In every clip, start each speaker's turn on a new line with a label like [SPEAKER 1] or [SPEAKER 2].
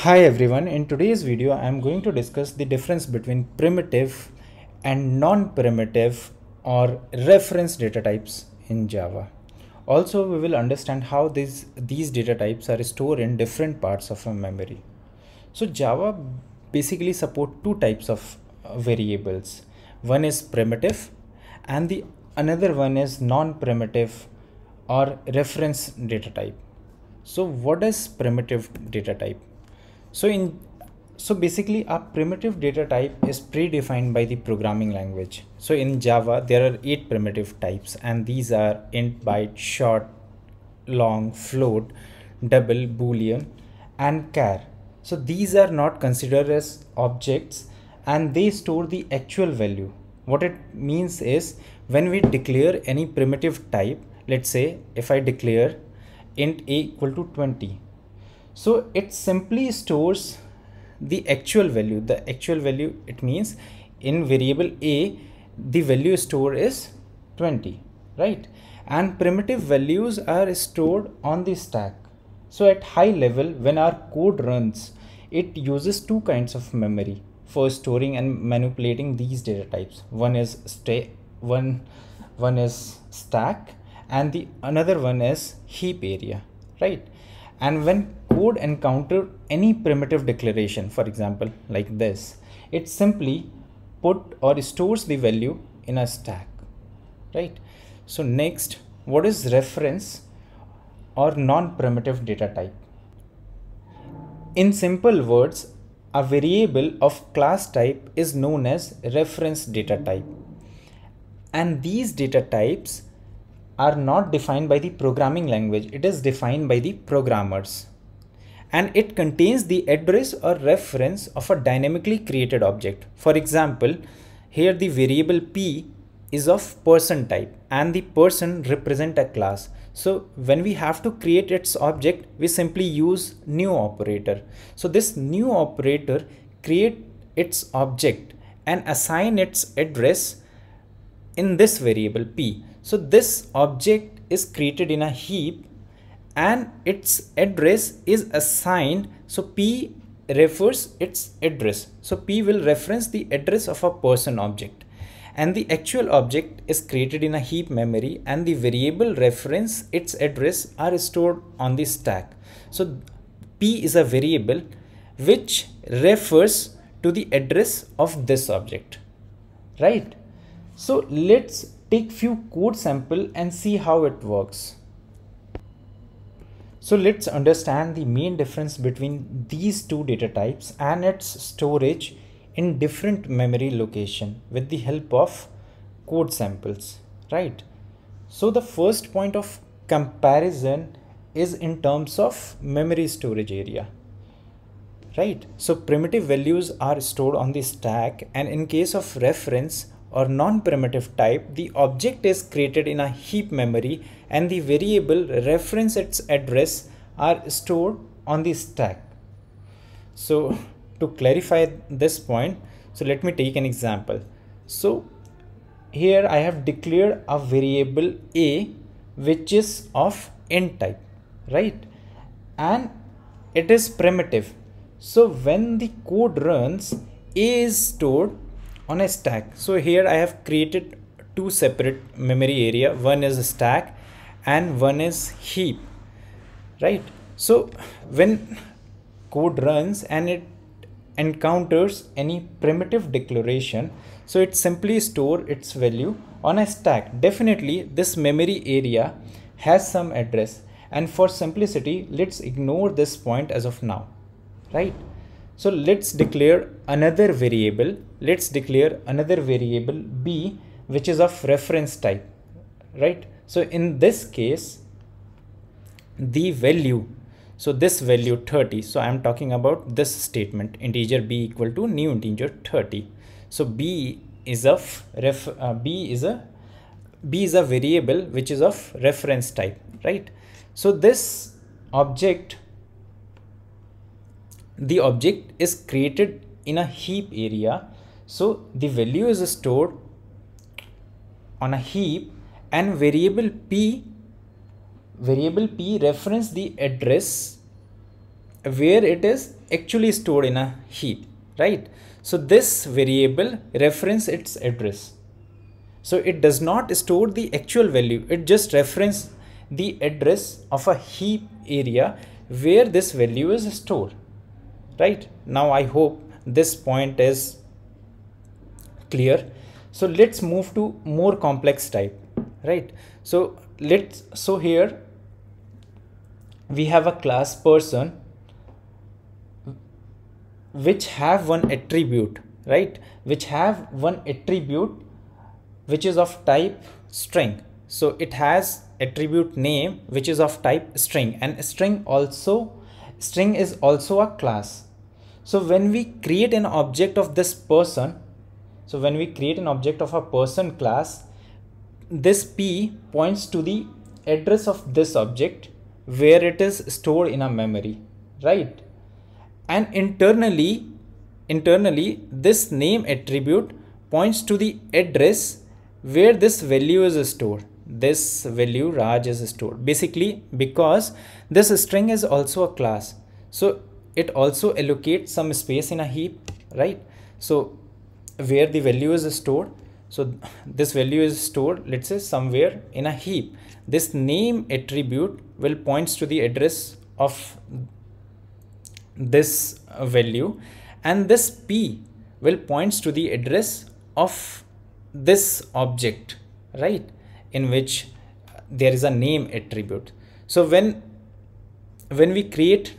[SPEAKER 1] Hi everyone, in today's video I am going to discuss the difference between primitive and non-primitive or reference data types in Java. Also we will understand how these, these data types are stored in different parts of a memory. So Java basically support two types of uh, variables. One is primitive and the another one is non-primitive or reference data type. So what is primitive data type? So in so basically a primitive data type is predefined by the programming language. So in Java there are eight primitive types and these are int, byte, short, long, float, double, boolean and char. So these are not considered as objects and they store the actual value. What it means is when we declare any primitive type, let's say if I declare int a equal to 20 so it simply stores the actual value. The actual value, it means in variable a, the value stored is 20, right? And primitive values are stored on the stack. So at high level, when our code runs, it uses two kinds of memory for storing and manipulating these data types. One is stay, one, one is stack, and the another one is heap area, right? And when code encounter any primitive declaration, for example, like this, it simply put or stores the value in a stack, right? So next, what is reference or non-primitive data type? In simple words, a variable of class type is known as reference data type. And these data types are not defined by the programming language, it is defined by the programmers and it contains the address or reference of a dynamically created object. For example, here the variable p is of person type and the person represent a class. So when we have to create its object, we simply use new operator. So this new operator create its object and assign its address in this variable p. So this object is created in a heap and its address is assigned. So p refers its address. So p will reference the address of a person object. And the actual object is created in a heap memory and the variable reference its address are stored on the stack. So p is a variable which refers to the address of this object. Right? So let's take few code sample and see how it works so let's understand the main difference between these two data types and its storage in different memory location with the help of code samples, right? So the first point of comparison is in terms of memory storage area, right? So primitive values are stored on the stack and in case of reference or non-primitive type, the object is created in a heap memory and the variable reference its address are stored on the stack. So to clarify this point, so let me take an example. So here I have declared a variable a which is of int type, right? And it is primitive. So when the code runs, a is stored on a stack. So here I have created two separate memory area. One is a stack and one is heap right so when code runs and it encounters any primitive declaration so it simply store its value on a stack definitely this memory area has some address and for simplicity let's ignore this point as of now right so let's declare another variable let's declare another variable b which is of reference type right so in this case, the value, so this value 30, so I'm talking about this statement integer b equal to new integer 30. So b is of ref, uh, b is a b is a variable which is of reference type, right? So this object, the object is created in a heap area. So the value is stored on a heap and variable p variable p reference the address where it is actually stored in a heap right? So this variable reference its address. So it does not store the actual value. It just reference the address of a heap area where this value is stored right? Now i hope this point is clear. So let's move to more complex type. Right? So let's so here we have a class person which have one attribute. Right? Which have one attribute which is of type string. So it has attribute name which is of type string. And string also string is also a class so when we create an object of this person so when we create an object of a person class, this P points to the address of this object where it is stored in a memory, right? And internally, internally, this name attribute points to the address where this value is stored. This value Raj is stored basically because this string is also a class. So it also allocates some space in a heap, right? So where the value is stored so this value is stored let's say somewhere in a heap. This name attribute will points to the address of this value and this p will points to the address of this object right? In which uh, there is a name attribute. So when when we create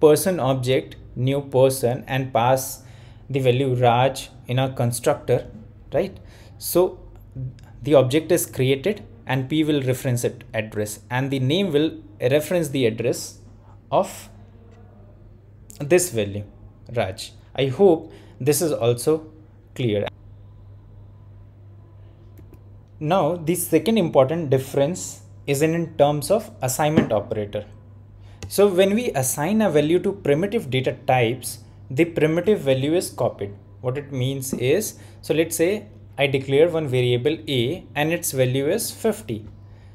[SPEAKER 1] person object new person and pass the value Raj in a constructor, right? So the object is created and P will reference it address and the name will reference the address of this value Raj. I hope this is also clear. Now the second important difference is in terms of assignment operator. So when we assign a value to primitive data types, the primitive value is copied. What it means is, so let's say I declare one variable a and its value is 50.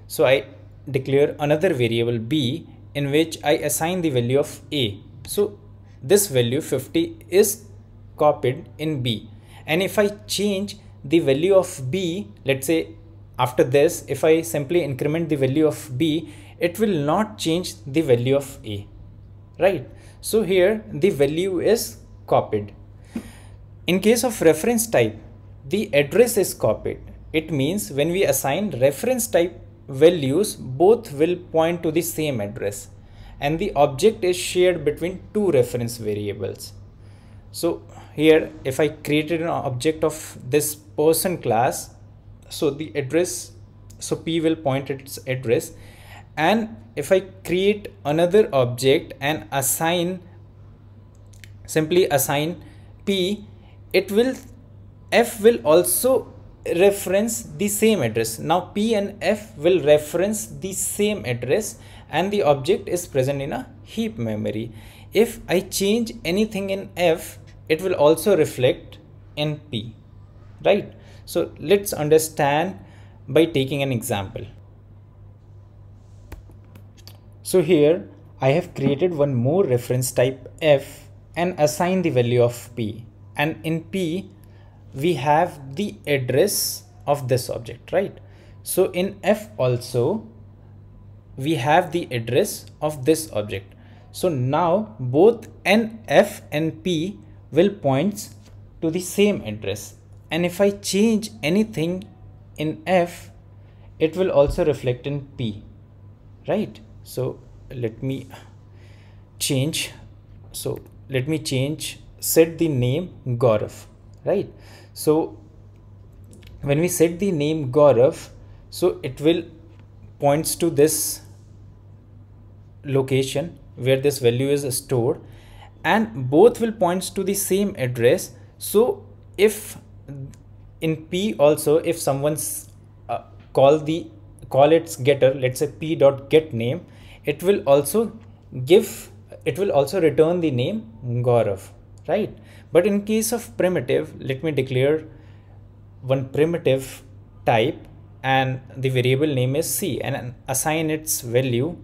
[SPEAKER 1] So I declare another variable b in which I assign the value of a. So this value 50 is copied in b. And if I change the value of b, let's say after this, if I simply increment the value of b, it will not change the value of a, right? So here the value is copied. In case of reference type, the address is copied. It means when we assign reference type values, both will point to the same address and the object is shared between two reference variables. So here if I created an object of this person class, so the address, so P will point its address and if I create another object and assign simply assign p it will f will also reference the same address. Now p and f will reference the same address and the object is present in a heap memory. If i change anything in f it will also reflect in p right? So let's understand by taking an example so here I have created one more reference type f and assign the value of p. And in p we have the address of this object right? So in f also we have the address of this object. So now both n f and p will points to the same address. And if I change anything in f it will also reflect in p right so let me change. So let me change set the name Gaurav right? So when we set the name Gaurav so it will points to this location where this value is stored and both will points to the same address. So if in p also if someone's uh, call the call its getter let's say p dot get name it will also give it will also return the name Gaurav right? But in case of primitive let me declare one primitive type and the variable name is c and assign its value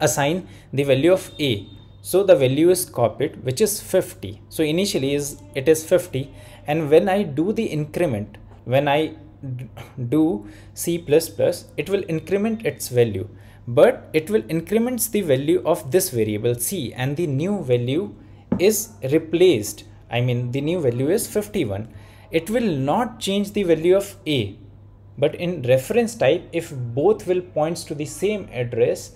[SPEAKER 1] assign the value of a. So the value is copied which is 50 so initially is it is 50 and when i do the increment when i do c++ it will increment its value. But it will increments the value of this variable c and the new value is replaced. I mean the new value is 51 it will not change the value of a. But in reference type if both will points to the same address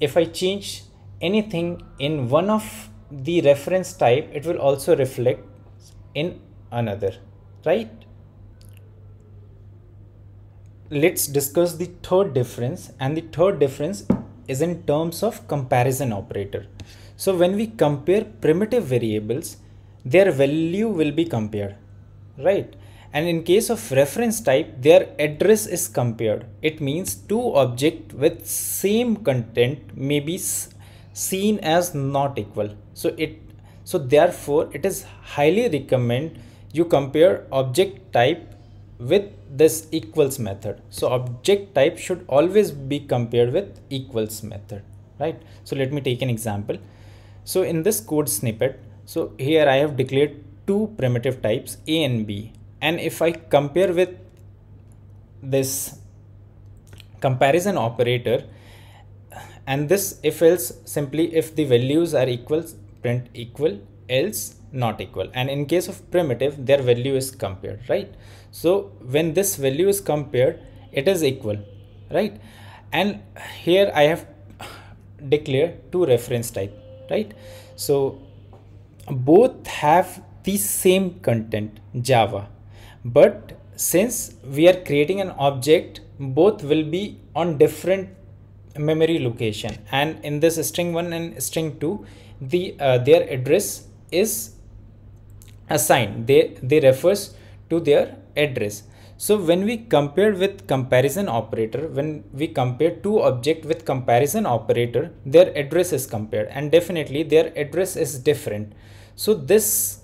[SPEAKER 1] if i change anything in one of the reference type it will also reflect in another. Right let's discuss the third difference and the third difference is in terms of comparison operator. So when we compare primitive variables, their value will be compared, right? And in case of reference type, their address is compared. It means two objects with same content may be seen as not equal. So it so therefore it is highly recommend you compare object type with this equals method. So object type should always be compared with equals method, right? So let me take an example. So in this code snippet, so here I have declared two primitive types A and B. And if I compare with this comparison operator and this if else simply if the values are equals print equal else not equal. And in case of primitive their value is compared right? So when this value is compared it is equal right? And here i have declared two reference type right? So both have the same content java. But since we are creating an object both will be on different memory location. And in this string 1 and string 2 the uh, their address is assigned. They they refers to their address. So when we compare with comparison operator when we compare two object with comparison operator their address is compared and definitely their address is different. So this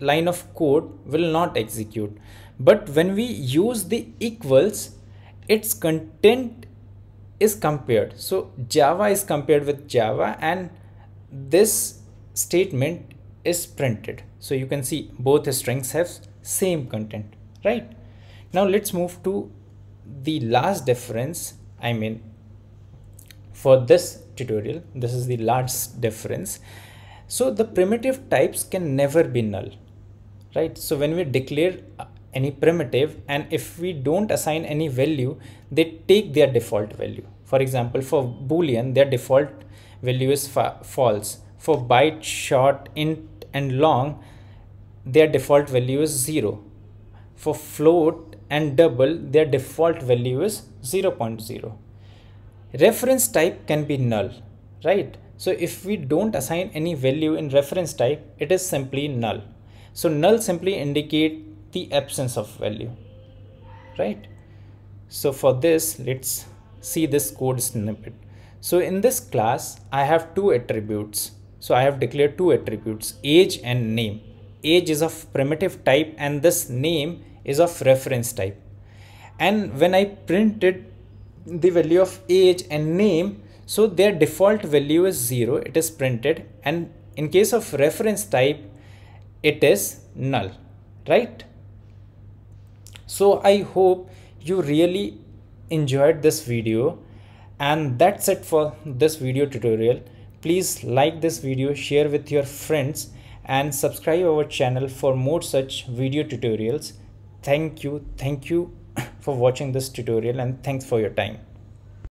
[SPEAKER 1] line of code will not execute. But when we use the equals its content is compared. So java is compared with java and this statement is printed. So you can see both strings have same content right? Now let's move to the last difference i mean for this tutorial this is the last difference. So the primitive types can never be null right? So when we declare any primitive and if we don't assign any value they take their default value. For example for boolean their default value is fa false. For byte short int and long, their default value is 0. For float and double, their default value is 0 0.0. Reference type can be null, right? So if we don't assign any value in reference type, it is simply null. So null simply indicate the absence of value, right? So for this, let's see this code snippet. So in this class, I have two attributes so I have declared two attributes, age and name. Age is of primitive type and this name is of reference type. And when I printed the value of age and name, so their default value is 0, it is printed. And in case of reference type, it is null, right? So I hope you really enjoyed this video and that's it for this video tutorial Please like this video, share with your friends and subscribe our channel for more such video tutorials. Thank you. Thank you for watching this tutorial and thanks for your time.